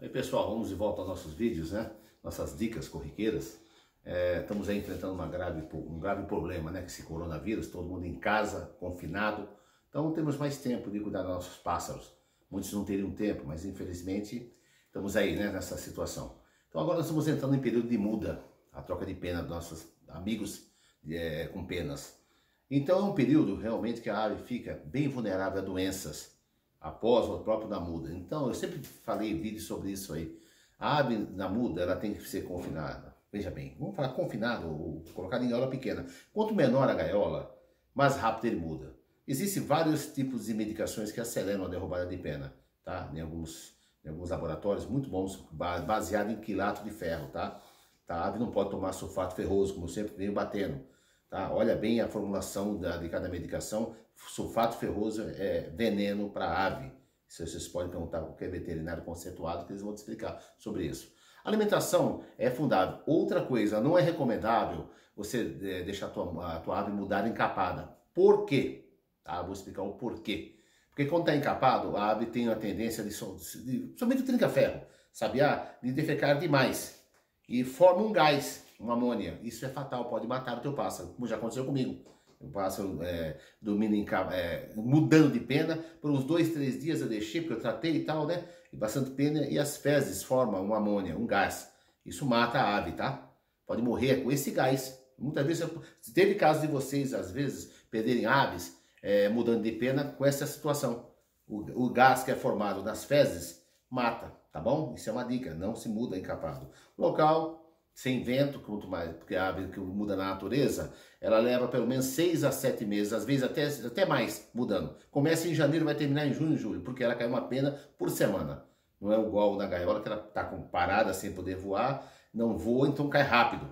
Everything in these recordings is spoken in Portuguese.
Aí pessoal, vamos de volta aos nossos vídeos, né? Nossas dicas corriqueiras. É, estamos aí enfrentando uma grave, um grave problema, né? Que esse coronavírus, todo mundo em casa, confinado. Então temos mais tempo de cuidar dos nossos pássaros. Muitos não teriam tempo, mas infelizmente estamos aí, né? Nessa situação. Então agora nós estamos entrando em período de muda, a troca de pena dos nossos amigos é, com penas. Então é um período realmente que a ave fica bem vulnerável a doenças após o próprio da muda. Então, eu sempre falei em vídeos sobre isso aí. A ave na muda, ela tem que ser confinada. Veja bem, vamos falar confinado ou colocado em gaiola pequena. Quanto menor a gaiola, mais rápido ele muda. Existem vários tipos de medicações que aceleram a derrubada de pena, tá? Em alguns, em alguns laboratórios muito bons, baseado em quilato de ferro, tá? tá? A ave não pode tomar sulfato ferroso, como eu sempre venho batendo. Tá? Olha bem a formulação da, de cada medicação. Sulfato ferroso é veneno para ave. Isso vocês podem perguntar para qualquer veterinário conceituado que eles vão te explicar sobre isso. Alimentação é fundável. Outra coisa, não é recomendável você é, deixar a tua, a tua ave mudar encapada. Por quê? Tá? Vou explicar o porquê. Porque quando está encapado, a ave tem a tendência de, de somente o trinca-ferro, sabiá, de defecar demais. E forma um gás uma amônia. Isso é fatal, pode matar o teu pássaro, como já aconteceu comigo. O pássaro é, dormindo em, é, mudando de pena, por uns dois, três dias eu deixei, porque eu tratei e tal, né? E bastante pena, e as fezes formam uma amônia, um gás. Isso mata a ave, tá? Pode morrer com esse gás. Muitas vezes, se teve casos de vocês, às vezes, perderem aves, é, mudando de pena com essa situação. O, o gás que é formado nas fezes mata, tá bom? Isso é uma dica, não se muda encapado. Local, sem vento, quanto mais, porque a ave que muda na natureza, ela leva pelo menos seis a sete meses, às vezes até, até mais, mudando. Começa em janeiro, vai terminar em junho julho, porque ela cai uma pena por semana. Não é igual na gaiola, que ela está parada sem poder voar, não voa, então cai rápido.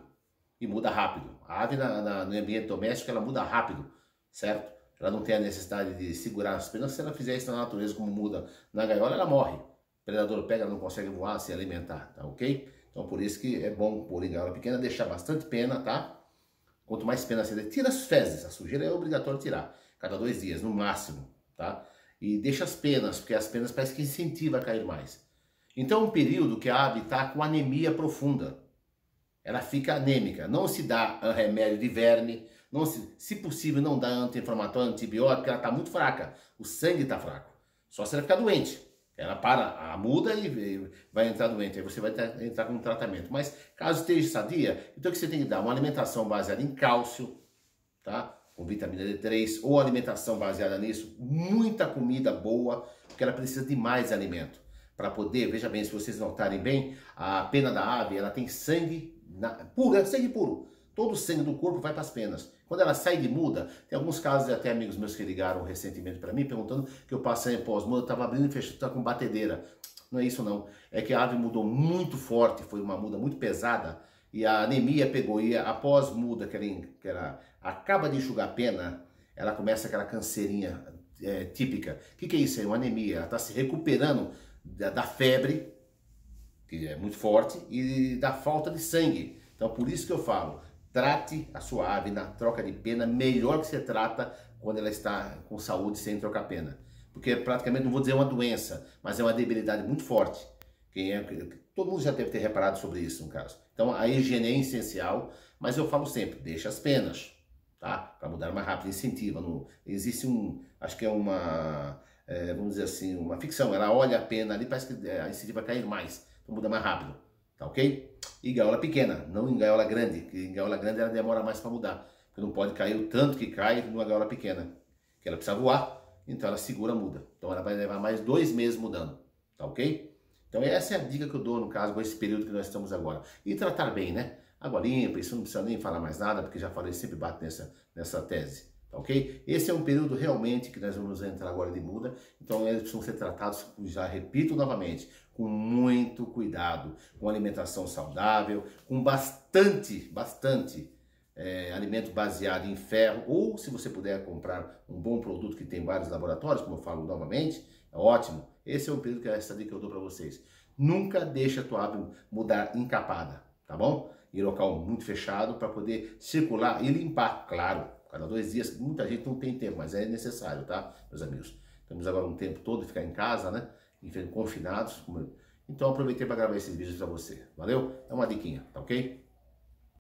E muda rápido. A ave na, na, no ambiente doméstico, ela muda rápido, certo? Ela não tem a necessidade de segurar as penas. Se ela fizer isso na natureza, como muda na gaiola, ela morre. Predador pega, não consegue voar, se alimentar, tá ok? Então por isso que é bom pôr em gaiola pequena, deixar bastante pena, tá? Quanto mais pena você der, tira as fezes, a sujeira é obrigatório tirar, cada dois dias, no máximo, tá? E deixa as penas, porque as penas parece que incentiva a cair mais. Então um período que a ave está com anemia profunda. Ela fica anêmica, não se dá remédio de verme, não se, se possível não dá anti-inflamatório, antibiótico, ela está muito fraca, o sangue está fraco. Só se ela ficar doente. Ela para, a muda e vai entrar doente, aí você vai ter, entrar com um tratamento. Mas caso esteja sadia, então o que você tem que dar? Uma alimentação baseada em cálcio, tá? Com vitamina D3, ou alimentação baseada nisso, muita comida boa, porque ela precisa de mais alimento. Para poder, veja bem, se vocês notarem bem, a pena da ave, ela tem sangue na, puro, é sangue puro. Todo o sangue do corpo vai para as penas. Quando ela sai de muda, tem alguns casos, até amigos meus que ligaram recentemente para mim, perguntando que eu passei pós-muda, estava abrindo e fechando, estava com batedeira. Não é isso não. É que a ave mudou muito forte, foi uma muda muito pesada, e a anemia pegou, e após muda, que ela, que ela acaba de enxugar a pena, ela começa aquela canseirinha é, típica. O que, que é isso aí? Uma anemia. Ela está se recuperando da, da febre, que é muito forte, e da falta de sangue. Então, por isso que eu falo, Trate a sua ave na troca de pena melhor que você trata quando ela está com saúde sem trocar pena. Porque praticamente, não vou dizer uma doença, mas é uma debilidade muito forte. Quem é, todo mundo já deve ter reparado sobre isso, no caso. Então, a higiene é essencial, mas eu falo sempre, deixa as penas, tá? Para mudar mais rápido, incentiva. No, existe um, acho que é uma, é, vamos dizer assim, uma ficção. Ela olha a pena ali, parece que é, a incentiva cair mais, então muda mais rápido, tá ok? e gaiola pequena, não em gaiola grande, que em gaiola grande ela demora mais para mudar, porque não pode cair o tanto que cai numa gaiola pequena, que ela precisa voar, então ela segura, muda. Então ela vai levar mais dois meses mudando, tá ok? Então essa é a dica que eu dou no caso com esse período que nós estamos agora. E tratar bem, né? Água limpa, isso não precisa nem falar mais nada, porque já falei, sempre bate nessa, nessa tese. Tá ok? Esse é um período realmente que nós vamos entrar agora de muda, então eles precisam ser tratados, já repito novamente, com muito cuidado, com alimentação saudável, com bastante, bastante é, alimento baseado em ferro, ou se você puder comprar um bom produto que tem vários laboratórios, como eu falo novamente, é ótimo. Esse é um período que é essa dica que eu dou para vocês. Nunca deixe a tua ave mudar encapada, tá bom? Em local muito fechado para poder circular e limpar, claro cada dois dias. Muita gente não tem tempo, mas é necessário, tá, meus amigos? Temos agora um tempo todo ficar em casa, né? Confinados. Então aproveitei para gravar esses vídeos para você. Valeu? É uma diquinha, tá ok?